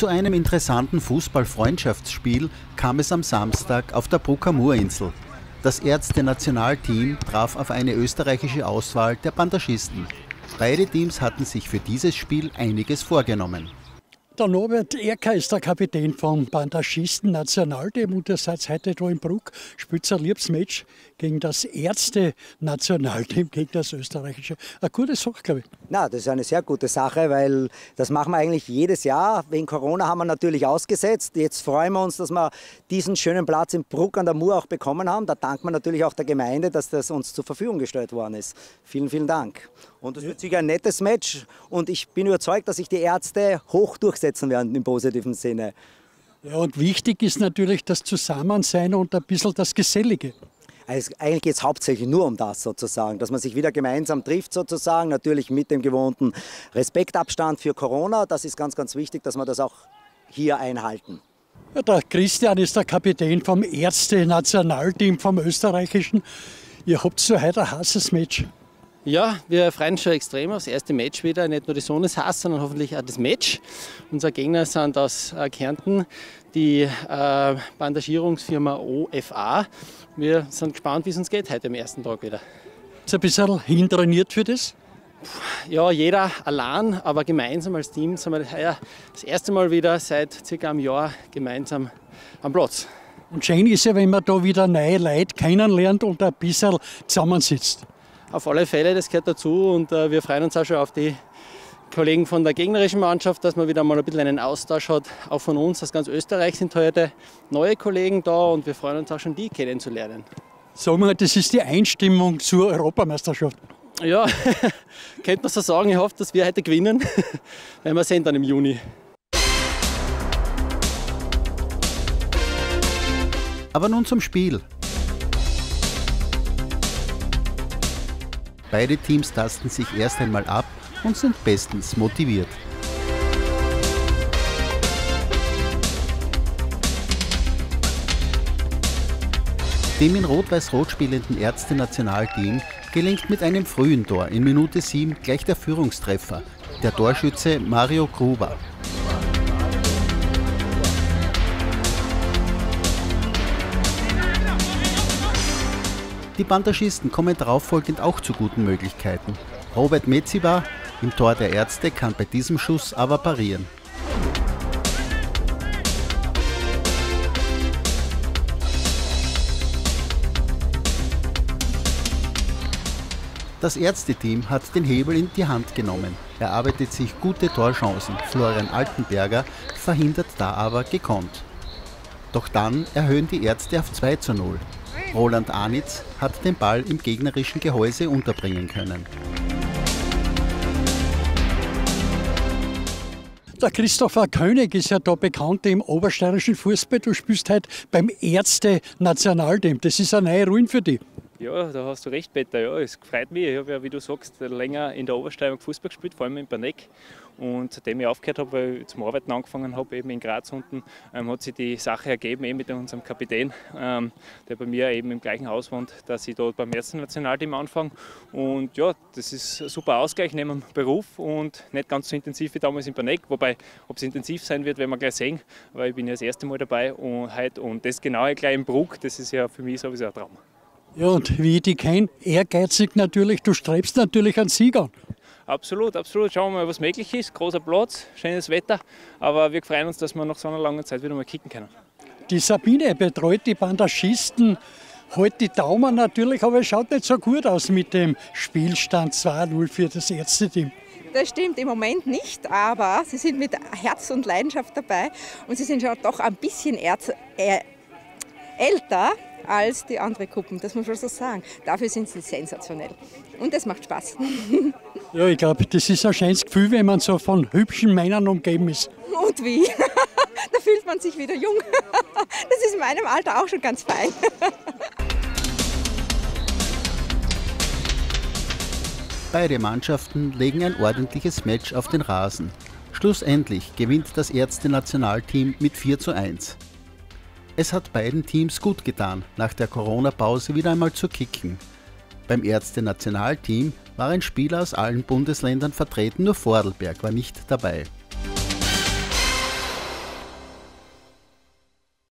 Zu einem interessanten Fußball-Freundschaftsspiel kam es am Samstag auf der Brucker Murinsel. Das Ärzte-Nationalteam traf auf eine österreichische Auswahl der Bandagisten. Beide Teams hatten sich für dieses Spiel einiges vorgenommen. Der Norbert Erker ist der Kapitän vom Bandagisten Nationalteam und ihr seid heute da in Bruck. Spielt ein liebes gegen das Ärzte-Nationalteam, gegen das österreichische. Eine gute Sache, glaube ich. Na, das ist eine sehr gute Sache, weil das machen wir eigentlich jedes Jahr. Wegen Corona haben wir natürlich ausgesetzt. Jetzt freuen wir uns, dass wir diesen schönen Platz in Bruck an der Mur auch bekommen haben. Da danken wir natürlich auch der Gemeinde, dass das uns zur Verfügung gestellt worden ist. Vielen, vielen Dank. Und es wird sicher ein nettes Match und ich bin überzeugt, dass sich die Ärzte hoch durchsetzen werden im positiven Sinne. Ja, und wichtig ist natürlich das Zusammensein und ein bisschen das Gesellige. Also eigentlich geht es hauptsächlich nur um das sozusagen, dass man sich wieder gemeinsam trifft sozusagen, natürlich mit dem gewohnten Respektabstand für Corona. Das ist ganz, ganz wichtig, dass wir das auch hier einhalten. Ja, der Christian ist der Kapitän vom Ärzte-Nationalteam vom österreichischen. Ihr habt so heute ein heißes Match. Ja, wir freuen uns schon extrem aufs erste Match wieder. Nicht nur die Sonne ist heiß, sondern hoffentlich auch das Match. Unsere Gegner sind aus äh, Kärnten, die äh, Bandagierungsfirma OFA. Wir sind gespannt, wie es uns geht heute am ersten Tag wieder. Ist ein bisschen hintrainiert für das? Ja, jeder allein, aber gemeinsam als Team sind wir heuer das erste Mal wieder seit circa einem Jahr gemeinsam am Platz. Und schön ist ja, wenn man da wieder neue Leute kennenlernt und ein bisschen zusammensitzt. Auf alle Fälle, das gehört dazu und äh, wir freuen uns auch schon auf die Kollegen von der gegnerischen Mannschaft, dass man wieder mal ein bisschen einen Austausch hat. Auch von uns aus ganz Österreich sind heute neue Kollegen da und wir freuen uns auch schon, die kennenzulernen. Sagen wir, das ist die Einstimmung zur Europameisterschaft. Ja, könnte man so sagen. Ich hoffe, dass wir heute gewinnen. Wenn wir sehen dann im Juni. Aber nun zum Spiel. Beide Teams tasten sich erst einmal ab und sind bestens motiviert. Dem in Rot-Weiß-Rot spielenden Ärzte-Nationalteam gelingt mit einem frühen Tor in Minute 7 gleich der Führungstreffer, der Torschütze Mario Gruber. Die Bandagisten kommen darauffolgend auch zu guten Möglichkeiten. Robert Metziba im Tor der Ärzte kann bei diesem Schuss aber parieren. Das Ärzteteam hat den Hebel in die Hand genommen, erarbeitet sich gute Torchancen. Florian Altenberger verhindert da aber gekonnt. Doch dann erhöhen die Ärzte auf 2 zu 0. Roland Arnitz hat den Ball im gegnerischen Gehäuse unterbringen können. Der Christopher König ist ja da bekannt im obersteirischen Fußball. Du spielst heute beim Ärzte-Nationalteam. Das ist eine neue Ruin für dich. Ja, da hast du recht, Peter. Ja, es freut mich. Ich habe ja, wie du sagst, länger in der Obersteiermark Fußball gespielt, vor allem in Berneck. Und seitdem ich aufgehört habe, weil ich zum Arbeiten angefangen habe, eben in Graz unten, ähm, hat sich die Sache ergeben, eben mit unserem Kapitän, ähm, der bei mir eben im gleichen Haus wohnt, dass ich dort beim ersten Nationalteam anfange. Und ja, das ist ein super Ausgleich neben dem Beruf und nicht ganz so intensiv wie damals in Berneck. Wobei, ob es intensiv sein wird, werden wir gleich sehen, weil ich bin ja das erste Mal dabei und heute und das genau gleich im Bruck, das ist ja für mich sowieso ein Traum. Ja, und wie ich dich kenne, ehrgeizig natürlich, du strebst natürlich an Sieg an. Absolut, absolut. Schauen wir mal, was möglich ist. Großer Platz, schönes Wetter, aber wir freuen uns, dass wir nach so einer langen Zeit wieder mal kicken können. Die Sabine betreut die Bandagisten, hält die Daumen natürlich, aber es schaut nicht so gut aus mit dem Spielstand 2-0 für das Ärzteteam. Das stimmt im Moment nicht, aber sie sind mit Herz und Leidenschaft dabei und sie sind schon doch ein bisschen Erz, äh, älter als die anderen Gruppen, das muss man so sagen. Dafür sind sie sensationell. Und es macht Spaß. Ja, ich glaube, das ist ein schönes Gefühl, wenn man so von hübschen Männern umgeben ist. Und wie? da fühlt man sich wieder jung. Das ist in meinem Alter auch schon ganz fein. Beide Mannschaften legen ein ordentliches Match auf den Rasen. Schlussendlich gewinnt das Ärzte-Nationalteam mit 4 zu 1. Es hat beiden Teams gut getan, nach der Corona-Pause wieder einmal zu kicken. Beim Ärzte-Nationalteam war ein Spieler aus allen Bundesländern vertreten, nur Vordelberg war nicht dabei.